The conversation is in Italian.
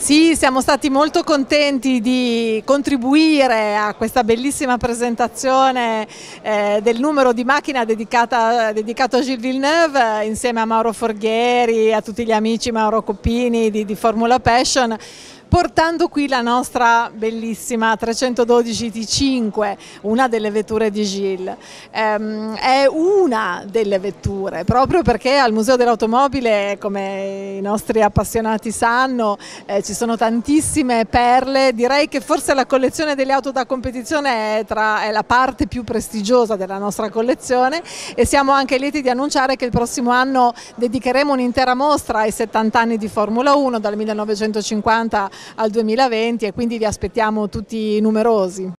Sì, siamo stati molto contenti di contribuire a questa bellissima presentazione eh, del numero di macchina dedicata, dedicato a Gilles Villeneuve insieme a Mauro Forghieri, a tutti gli amici Mauro Coppini di, di Formula Passion portando qui la nostra bellissima 312 T5, una delle vetture di Gilles. Ehm, è una delle vetture, proprio perché al Museo dell'Automobile, come i nostri appassionati sanno, eh, ci sono tantissime perle. Direi che forse la collezione delle auto da competizione è, tra, è la parte più prestigiosa della nostra collezione e siamo anche lieti di annunciare che il prossimo anno dedicheremo un'intera mostra ai 70 anni di Formula 1 dal 1950 al 2020 e quindi vi aspettiamo tutti numerosi.